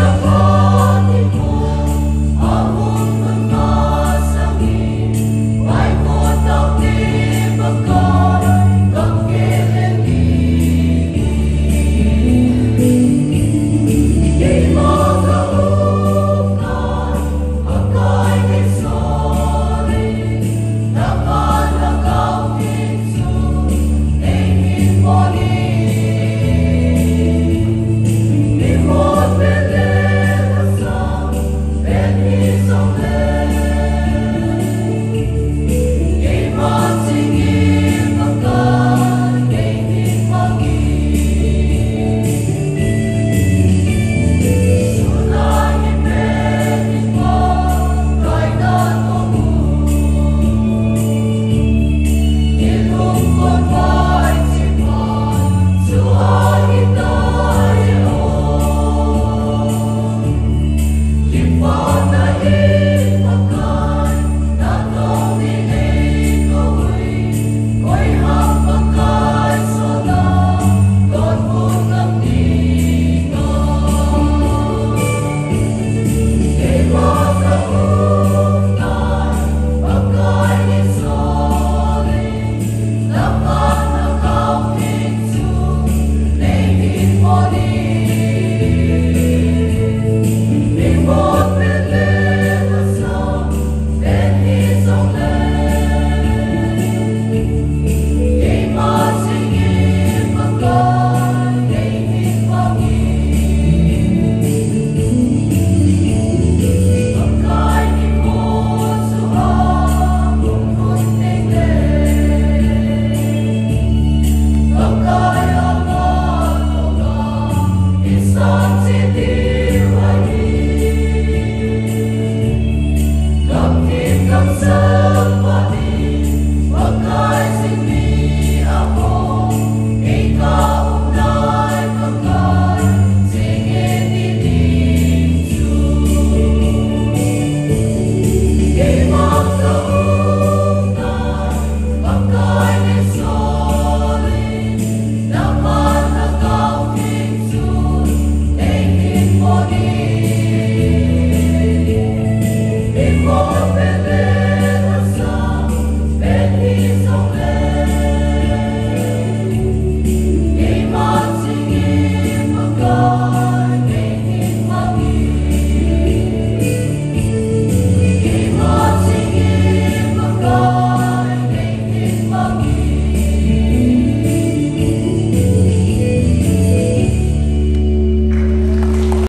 the